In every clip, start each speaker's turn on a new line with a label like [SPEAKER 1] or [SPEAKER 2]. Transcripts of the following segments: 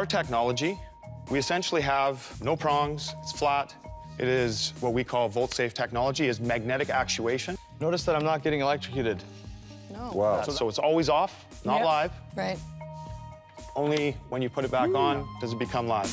[SPEAKER 1] our technology, we essentially have no prongs, it's flat. It is what we call VoltSafe technology, is magnetic actuation.
[SPEAKER 2] Notice that I'm not getting electrocuted.
[SPEAKER 3] No.
[SPEAKER 4] Wow.
[SPEAKER 1] So, so it's always off, not
[SPEAKER 3] Yep.
[SPEAKER 1] live.
[SPEAKER 3] Right.
[SPEAKER 1] Only when you put it back on does it become live.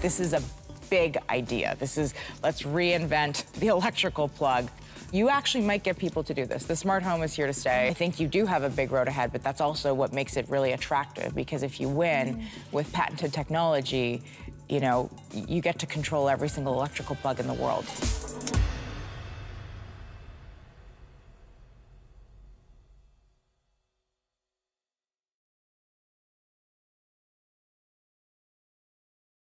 [SPEAKER 5] This is a big idea. This is, let's reinvent the electrical plug. You actually might get people to do this. The smart home is here to stay. I think you do have a big road ahead, but that's also what makes it really attractive because if you win mm-hmm. with patented technology, you know, you get to control every single electrical plug in the world.